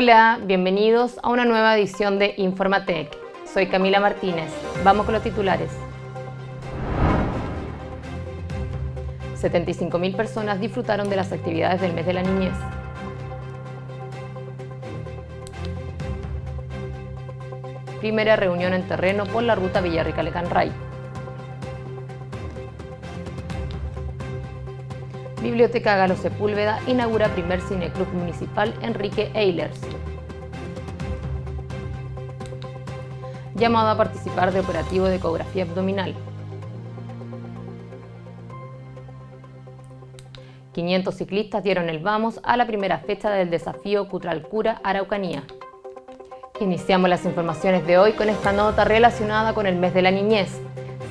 Hola, bienvenidos a una nueva edición de Informatec. Soy Camila Martínez. Vamos con los titulares. 75.000 personas disfrutaron de las actividades del mes de la niñez. Primera reunión en terreno por la ruta Villarrica-Lecanray. Biblioteca Galo Sepúlveda inaugura primer cineclub municipal Enrique Eilers. Llamado a participar de operativo de ecografía abdominal. 500 ciclistas dieron el vamos a la primera fecha del desafío Cutralcura Araucanía. Iniciamos las informaciones de hoy con esta nota relacionada con el mes de la niñez.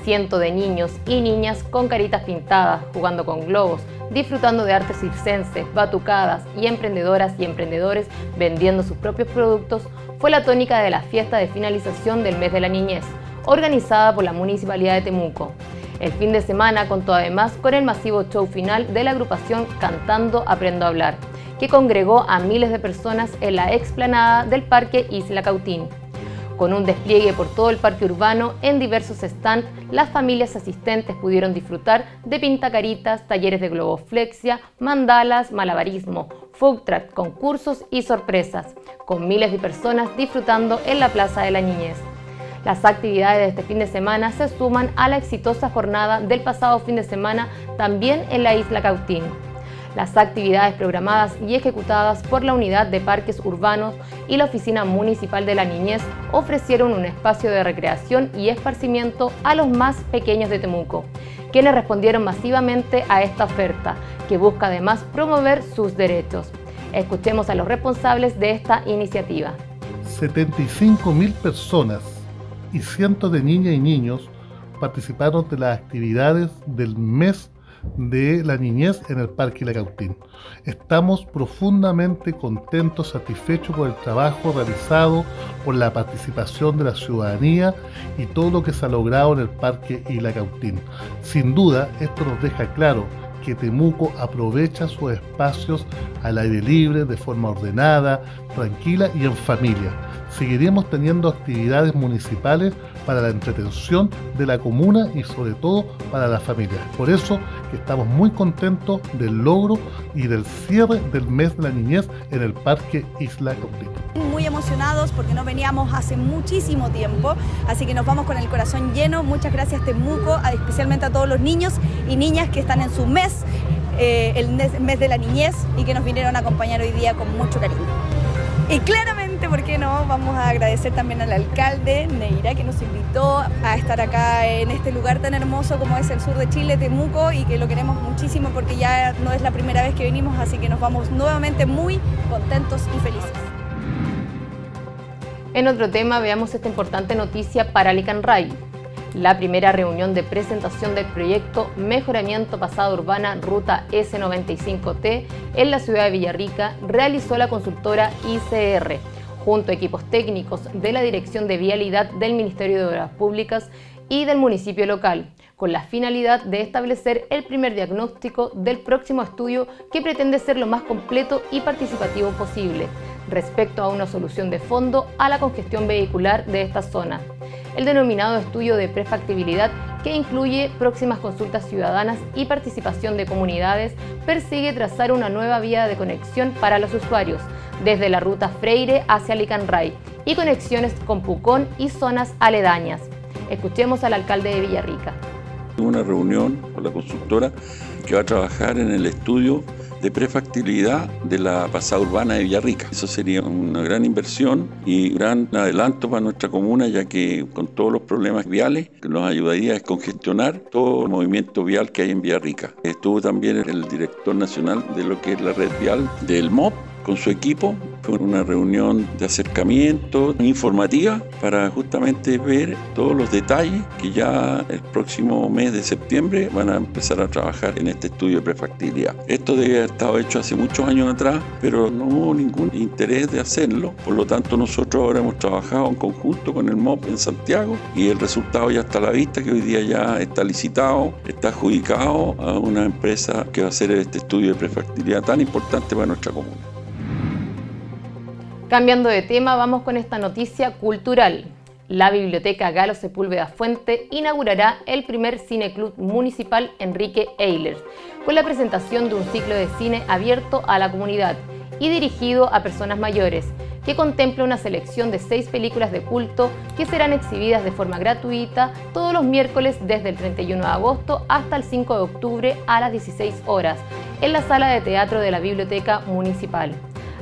Cientos de niños y niñas con caritas pintadas, jugando con globos, disfrutando de artes circenses, batucadas y emprendedoras y emprendedores vendiendo sus propios productos fue la tónica de la fiesta de finalización del mes de la niñez, organizada por la Municipalidad de Temuco. El fin de semana contó además con el masivo show final de la agrupación Cantando Aprendo a Hablar, que congregó a miles de personas en la explanada del Parque Isla Cautín. Con un despliegue por todo el parque urbano en diversos stands, las familias asistentes pudieron disfrutar de pintacaritas, talleres de globoflexia, mandalas, malabarismo, food truck, concursos y sorpresas, con miles de personas disfrutando en la Plaza de la Niñez. Las actividades de este fin de semana se suman a la exitosa jornada del pasado fin de semana también en la isla Cautín. Las actividades programadas y ejecutadas por la Unidad de Parques Urbanos y la Oficina Municipal de la Niñez ofrecieron un espacio de recreación y esparcimiento a los más pequeños de Temuco, quienes respondieron masivamente a esta oferta, que busca además promover sus derechos. Escuchemos a los responsables de esta iniciativa. 75.000 personas y cientos de niñas y niños participaron de las actividades del mes de la niñez en el Parque La Cautín. Estamos profundamente contentos, satisfechos por el trabajo realizado, por la participación de la ciudadanía y todo lo que se ha logrado en el Parque La Cautín. Sin duda, esto nos deja claro que Temuco aprovecha sus espacios al aire libre, de forma ordenada, tranquila y en familia. Seguiremos teniendo actividades municipales para la entretención de la comuna y sobre todo para las familias. Por eso estamos muy contentos del logro y del cierre del mes de la niñez en el Parque Isla Cautín. Muy emocionados porque no veníamos hace muchísimo tiempo, así que nos vamos con el corazón lleno. Muchas gracias Temuco, especialmente a todos los niños y niñas que están en su mes, eh, el mes de la niñez y que nos vinieron a acompañar hoy día con mucho cariño. Y claramente, ¿por qué no? Vamos a agradecer también al alcalde Neira que nos invitó a estar acá en este lugar tan hermoso como es el sur de Chile, Temuco, y que lo queremos muchísimo porque ya no es la primera vez que venimos, así que nos vamos nuevamente muy contentos y felices. En otro tema, veamos esta importante noticia para Ray. La primera reunión de presentación del proyecto Mejoramiento Pasada Urbana Ruta S95T en la ciudad de Villarrica realizó la consultora ICR, junto a equipos técnicos de la Dirección de Vialidad del Ministerio de Obras Públicas y del municipio local, con la finalidad de establecer el primer diagnóstico del próximo estudio que pretende ser lo más completo y participativo posible respecto a una solución de fondo a la congestión vehicular de esta zona el denominado estudio de prefactibilidad que incluye próximas consultas ciudadanas y participación de comunidades, persigue trazar una nueva vía de conexión para los usuarios, desde la ruta Freire hacia Licanray y conexiones con Pucón y zonas aledañas. Escuchemos al alcalde de Villarrica. Una reunión con la consultora que va a trabajar en el estudio de prefactibilidad de la pasada urbana de Villarrica. Eso sería una gran inversión y gran adelanto para nuestra comuna, ya que con todos los problemas viales nos ayudaría a descongestionar todo el movimiento vial que hay en Villarrica. Estuvo también el director nacional de lo que es la red vial del MOP con su equipo. Fue una reunión de acercamiento informativa para justamente ver todos los detalles que ya el próximo mes de septiembre van a empezar a trabajar en este estudio de prefactibilidad. Esto debe haber estado hecho hace muchos años atrás, pero no hubo ningún interés de hacerlo. Por lo tanto, nosotros ahora hemos trabajado en conjunto con el MOP en Santiago y el resultado ya está a la vista, que hoy día ya está licitado, está adjudicado a una empresa que va a hacer este estudio de prefactibilidad tan importante para nuestra comuna. Cambiando de tema, vamos con esta noticia cultural. La Biblioteca Galo Sepúlveda Fuente inaugurará el primer cineclub municipal Enrique Eilers, con la presentación de un ciclo de cine abierto a la comunidad y dirigido a personas mayores, que contempla una selección de seis películas de culto que serán exhibidas de forma gratuita todos los miércoles desde el 31 de agosto hasta el 5 de octubre a las 16 horas en la sala de teatro de la Biblioteca Municipal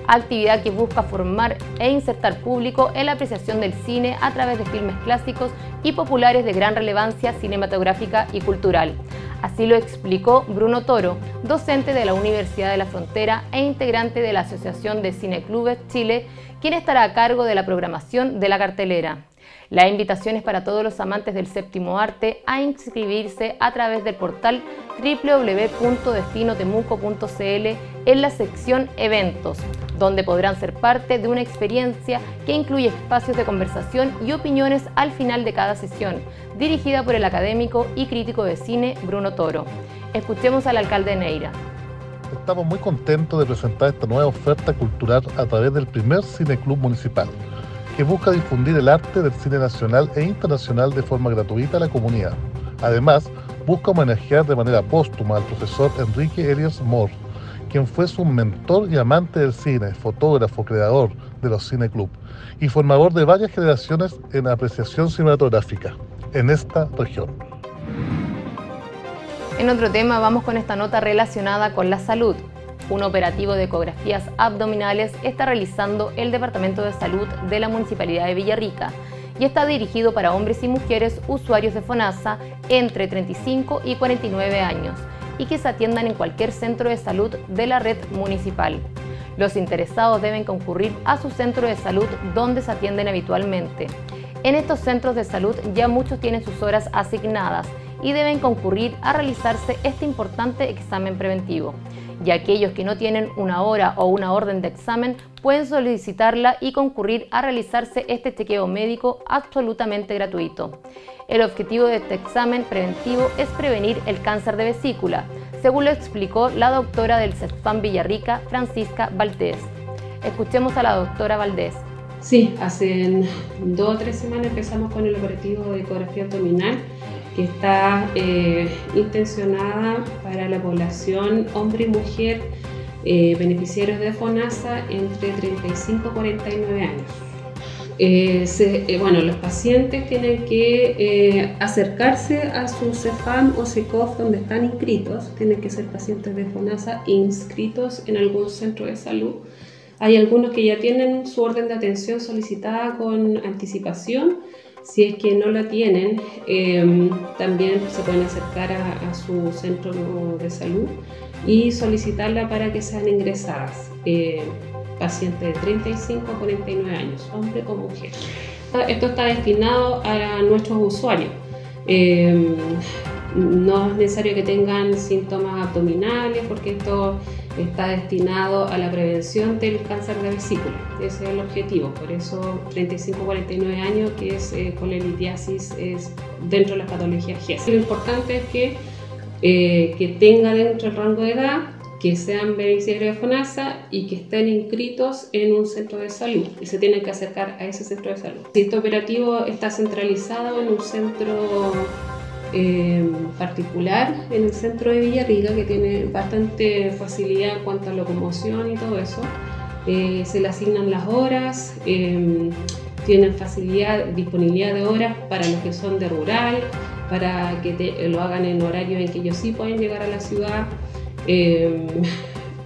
actividad que busca formar e insertar público en la apreciación del cine a través de filmes clásicos y populares de gran relevancia cinematográfica y cultural. Así lo explicó Bruno Toro, docente de la Universidad de la Frontera e integrante de la Asociación de Cineclubes Chile, quien estará a cargo de la programación de la cartelera. La invitación es para todos los amantes del séptimo arte a inscribirse a través del portal www.destinotemuco.cl en la sección Eventos, donde podrán ser parte de una experiencia que incluye espacios de conversación y opiniones al final de cada sesión, dirigida por el académico y crítico de cine Bruno Toro. Escuchemos al alcalde Neira. Estamos muy contentos de presentar esta nueva oferta cultural a través del primer cineclub municipal que busca difundir el arte del cine nacional e internacional de forma gratuita a la comunidad. Además, busca homenajear de manera póstuma al profesor Enrique Elias Moore, quien fue su mentor y amante del cine, fotógrafo, creador de los Cine Club y formador de varias generaciones en apreciación cinematográfica en esta región. En otro tema vamos con esta nota relacionada con la salud. Un operativo de ecografías abdominales está realizando el Departamento de Salud de la Municipalidad de Villarrica y está dirigido para hombres y mujeres usuarios de FONASA entre 35 y 49 años y que se atiendan en cualquier centro de salud de la red municipal. Los interesados deben concurrir a su centro de salud donde se atienden habitualmente. En estos centros de salud ya muchos tienen sus horas asignadas y deben concurrir a realizarse este importante examen preventivo y aquellos que no tienen una hora o una orden de examen pueden solicitarla y concurrir a realizarse este chequeo médico absolutamente gratuito. El objetivo de este examen preventivo es prevenir el cáncer de vesícula, según lo explicó la doctora del CEFAM Villarrica, Francisca Valdés. Escuchemos a la doctora Valdés. Sí, hace dos o tres semanas empezamos con el operativo de ecografía abdominal que está eh, intencionada para la población hombre y mujer eh, beneficiarios de FONASA entre 35 y 49 años. Eh, bueno, los pacientes tienen que acercarse a su CEFAM o CECOF donde están inscritos, tienen que ser pacientes de FONASA inscritos en algún centro de salud. Hay algunos que ya tienen su orden de atención solicitada con anticipación si es que no la tienen, em, también se pueden acercar a, su centro de salud y solicitarla para que sean ingresadas. Eh, pacientes de 35 a 49 años, hombre o mujer. Esto está destinado a nuestros usuarios. Em, no es necesario que tengan síntomas abdominales porque esto está destinado a la prevención del cáncer de vesícula. Ese es el objetivo. Por eso 35-49 años, que es eh, colelitiasis, es dentro de la patología GES. Lo importante es que, eh, que tenga dentro el rango de edad, que sean beneficiarios de FONASA y que estén inscritos en un centro de salud y se tienen que acercar a ese centro de salud. Este operativo está centralizado en un centro eh, particular en el centro de Villarrica que tiene bastante facilidad en cuanto a locomoción y todo eso. Eh, se le asignan las horas, eh, tienen facilidad, disponibilidad de horas para los que son de rural, para que lo hagan en horario en que ellos sí pueden llegar a la ciudad.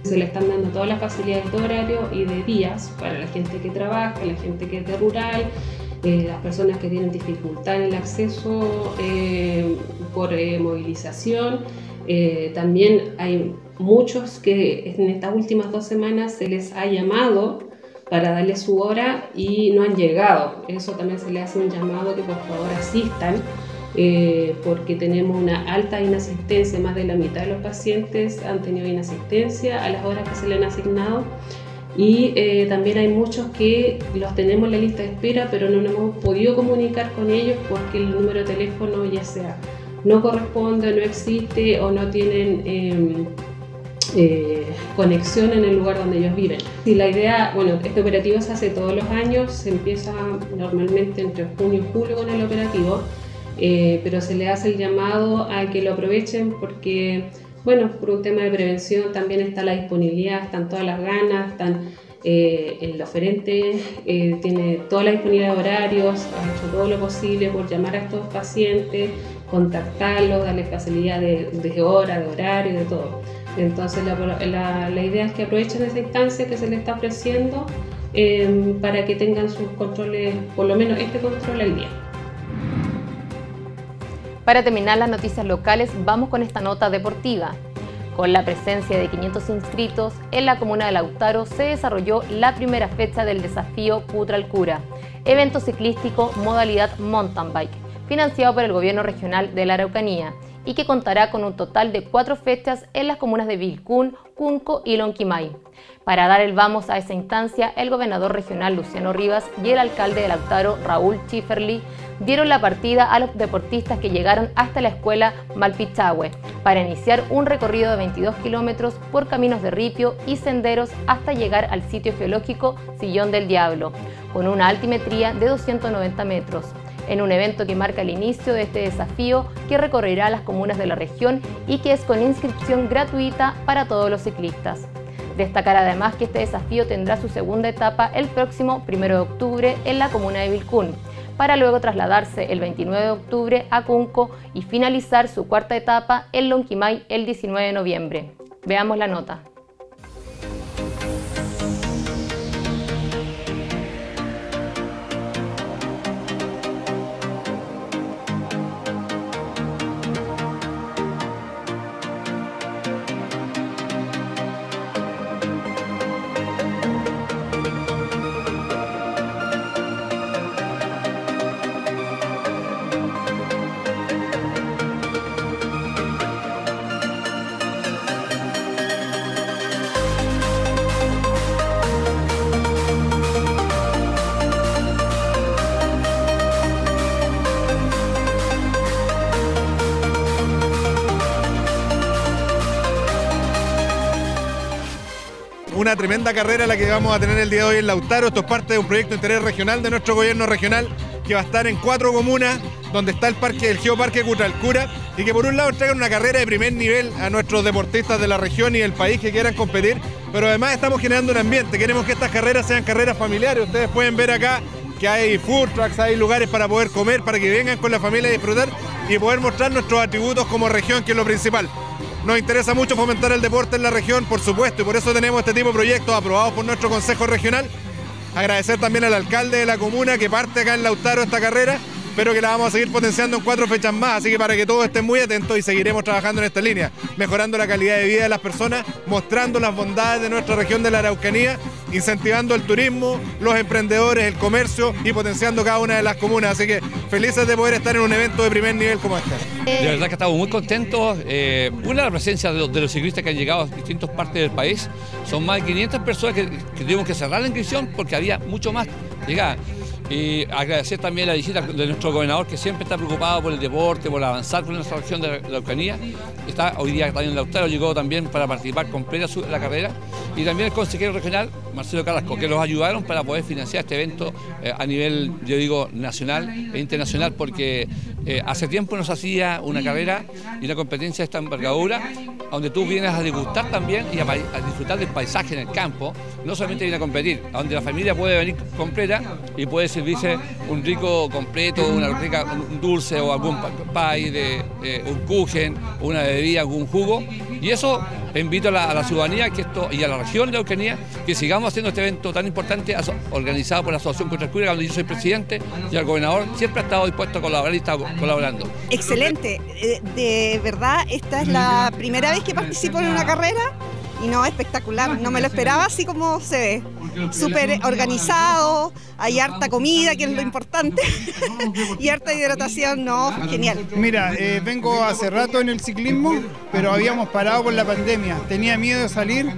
se le están dando todas las facilidades de horario y de días para la gente que trabaja, la gente que es de rural, eh, las personas que tienen dificultad en el acceso eh, por eh, movilización. también hay muchos que en estas últimas dos semanas se les ha llamado para darle su hora y no han llegado. Eso también se le hace un llamado que por favor asistan. porque tenemos una alta inasistencia, más de la mitad de los pacientes han tenido inasistencia a las horas que se le han asignado y eh, también hay muchos que los tenemos en la lista de espera, pero no nos hemos podido comunicar con ellos porque el número de teléfono ya sea no corresponde, no existe o no tienen em, eh, conexión en el lugar donde ellos viven. Y la idea, bueno, este operativo se hace todos los años, se empieza normalmente entre junio y julio con el operativo, eh, pero se le hace el llamado a que lo aprovechen porque, bueno, por un tema de prevención también está la disponibilidad, están todas las ganas, están eh, el oferente eh, tiene toda la disponibilidad de horarios, ha hecho todo lo posible por llamar a estos pacientes, contactarlos, darles facilidad de, hora, de horario, de todo. Entonces la, la, idea es que aprovechen esa instancia que se les está ofreciendo eh, para que tengan sus controles, por lo menos este control al día. Para terminar las noticias locales, vamos con esta nota deportiva. Con la presencia de 500 inscritos, en la comuna de Lautaro se desarrolló la primera fecha del desafío Putra al Cura, evento ciclístico modalidad mountain bike, financiado por el gobierno regional de la Araucanía y que contará con un total de cuatro fechas en las comunas de Vilcún, Cunco y Lonquimay. Para dar el vamos a esa instancia, el gobernador regional Luciano Rivas y el alcalde de Lautaro, Raúl Chiferli, dieron la partida a los deportistas que llegaron hasta la escuela Malpichahue para iniciar un recorrido de 22 kilómetros por caminos de ripio y senderos hasta llegar al sitio geológico Sillón del Diablo, con una altimetría de 290 metros en un evento que marca el inicio de este desafío que recorrerá las comunas de la región y que es con inscripción gratuita para todos los ciclistas. Destacar además que este desafío tendrá su segunda etapa el próximo 1 de octubre en la comuna de Vilcún, para luego trasladarse el 29 de octubre a Cunco y finalizar su cuarta etapa en Lonquimay el 19 de noviembre. Veamos la nota. Una tremenda carrera la que vamos a tener el día de hoy en Lautaro. Esto es parte de un proyecto de interés regional de nuestro gobierno regional que va a estar en cuatro comunas donde está el parque, el Geoparque Cutralcura y que por un lado entregan una carrera de primer nivel a nuestros deportistas de la región y del país que quieran competir, pero además estamos generando un ambiente. Queremos que estas carreras sean carreras familiares. Ustedes pueden ver acá que hay food trucks, hay lugares para poder comer, para que vengan con la familia a disfrutar y poder mostrar nuestros atributos como región, que es lo principal. Nos interesa mucho fomentar el deporte en la región, por supuesto, y por eso tenemos este tipo de proyectos aprobados por nuestro Consejo Regional. Agradecer también al alcalde de la comuna que parte acá en Lautaro esta carrera pero que la vamos a seguir potenciando en cuatro fechas más, así que para que todos estén muy atentos y seguiremos trabajando en esta línea, mejorando la calidad de vida de las personas, mostrando las bondades de nuestra región de la Araucanía, incentivando el turismo, los emprendedores, el comercio y potenciando cada una de las comunas, así que felices de poder estar en un evento de primer nivel como este. De verdad que estamos muy contentos, eh, una la presencia de los, de los, ciclistas que han llegado a distintas partes del país, son más de 500 personas que, que tuvimos que cerrar la inscripción porque había mucho más llegadas. Y agradecer también la visita de nuestro gobernador que siempre está preocupado por el deporte, por avanzar con nuestra región de la Ucrania. Está hoy día en Lautaro, llegó también para participar completa la carrera. Y también el consejero regional, Marcelo Carrasco, que los ayudaron para poder financiar este evento eh, a nivel, yo digo, nacional e internacional, porque eh, hace tiempo nos hacía una carrera y una competencia de esta envergadura, donde tú vienes a degustar también y a, disfrutar del paisaje en el campo, no solamente viene a competir, donde la familia puede venir completa y puede ser servirse un rico completo, una rica, un dulce o algún pie, de, un kuchen, una bebida, algún jugo. Y eso invito a la, ciudadanía que esto, y a la región de Ucrania que sigamos haciendo este evento tan importante organizado por la Asociación Contra el yo soy presidente, y el gobernador siempre ha estado dispuesto a colaborar y está colaborando. Excelente, eh, de verdad esta es la primera vez que participo en una carrera y no, espectacular, no me lo esperaba así como se ve. Súper organizado, hay harta comida, que es lo importante, y harta hidratación, no, genial. Mira, eh, vengo hace rato en el ciclismo, pero habíamos parado con la pandemia, tenía miedo de salir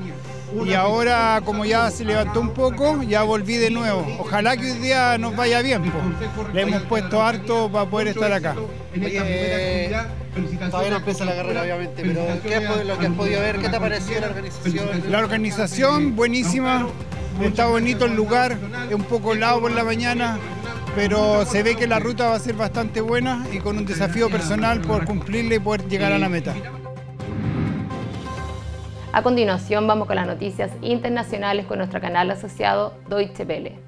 y ahora como ya se levantó un poco, ya volví de nuevo. Ojalá que hoy día nos vaya bien. Le hemos puesto harto para poder estar acá. Eh, todavía no empieza la carrera, obviamente, pero ¿qué es lo que has podido ver? ¿Qué te ha parecido la organización? La organización, buenísima. Está bonito el lugar, es un poco lado por la mañana, pero se ve que la ruta va a ser bastante buena y con un desafío personal por cumplirle y poder llegar a la meta. A continuación vamos con las noticias internacionales con nuestro canal asociado Deutsche Welle.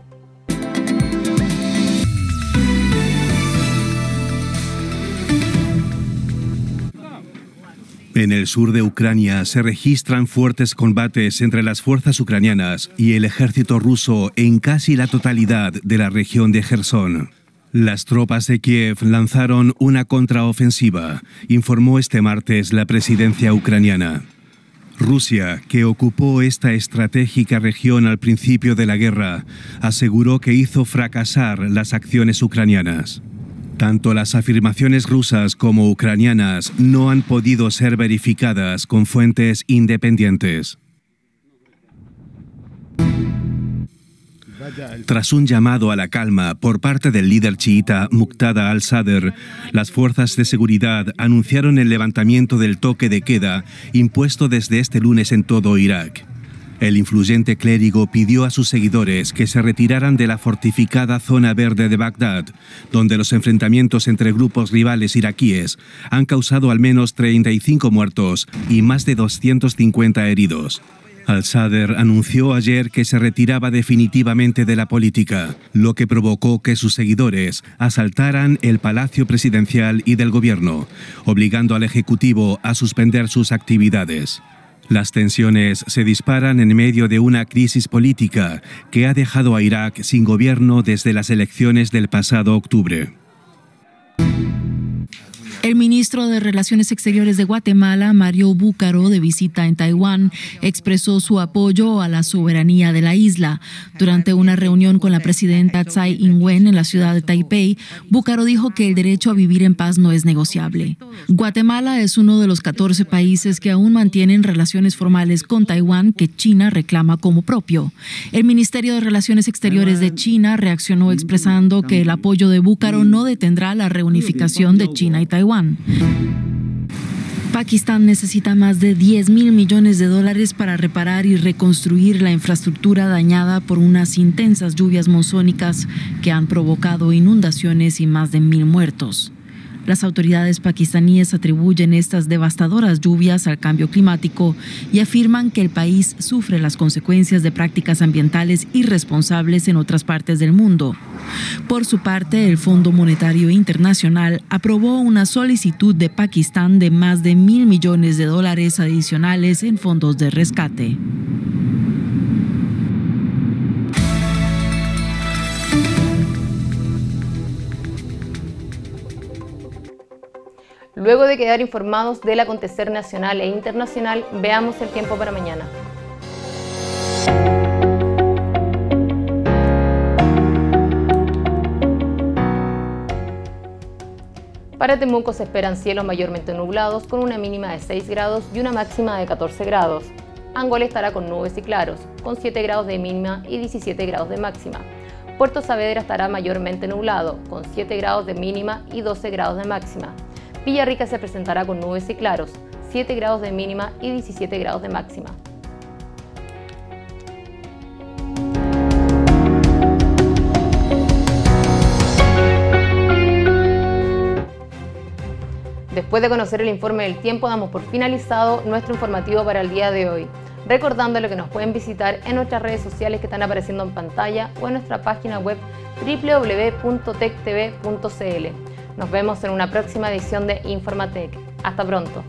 En el sur de Ucrania se registran fuertes combates entre las fuerzas ucranianas y el ejército ruso en casi la totalidad de la región de Gerson. Las tropas de Kiev lanzaron una contraofensiva, informó este martes la presidencia ucraniana. Rusia, que ocupó esta estratégica región al principio de la guerra, aseguró que hizo fracasar las acciones ucranianas. Tanto las afirmaciones rusas como ucranianas no han podido ser verificadas con fuentes independientes. Tras un llamado a la calma por parte del líder chiita Muqtada al-Sadr, las fuerzas de seguridad anunciaron el levantamiento del toque de queda impuesto desde este lunes en todo Irak. El influyente clérigo pidió a sus seguidores que se retiraran de la fortificada zona verde de Bagdad, donde los enfrentamientos entre grupos rivales iraquíes han causado al menos 35 muertos y más de 250 heridos. Al-Sadr anunció ayer que se retiraba definitivamente de la política, lo que provocó que sus seguidores asaltaran el Palacio Presidencial y del Gobierno, obligando al Ejecutivo a suspender sus actividades. Las tensiones se disparan en medio de una crisis política que ha dejado a Irak sin gobierno desde las elecciones del pasado octubre. El ministro de Relaciones Exteriores de Guatemala, Mario Búcaro, de visita en Taiwán, expresó su apoyo a la soberanía de la isla. Durante una reunión con la presidenta Tsai Ing-wen en la ciudad de Taipei, Búcaro dijo que el derecho a vivir en paz no es negociable. Guatemala es uno de los 14 países que aún mantienen relaciones formales con Taiwán que China reclama como propio. El Ministerio de Relaciones Exteriores de China reaccionó expresando que el apoyo de Búcaro no detendrá la reunificación de China y Pakistán necesita más de 10 mil millones de dólares para reparar y reconstruir la infraestructura dañada por unas intensas lluvias monzónicas que han provocado inundaciones y más de mil muertos. Las autoridades pakistaníes atribuyen estas devastadoras lluvias al cambio climático y afirman que el país sufre las consecuencias de prácticas ambientales irresponsables en otras partes del mundo. Por su parte, el Fondo Monetario Internacional aprobó una solicitud de Pakistán de más de mil millones de dólares adicionales en fondos de rescate. Luego de quedar informados del acontecer nacional e internacional, veamos el tiempo para mañana. Para Temuco se esperan cielos mayormente nublados con una mínima de 6 grados y una máxima de 14 grados. Angola estará con nubes y claros, con 7 grados de mínima y 17 grados de máxima. Puerto Saavedra estará mayormente nublado, con 7 grados de mínima y 12 grados de máxima. Villarrica se presentará con nubes y claros, 7 grados de mínima y 17 grados de máxima. Después de conocer el informe del tiempo, damos por finalizado nuestro informativo para el día de hoy. Recordándole que nos pueden visitar en nuestras redes sociales que están apareciendo en pantalla o en nuestra página web www.tectv.cl. Nos vemos en una próxima edición de Informatec. Hasta pronto.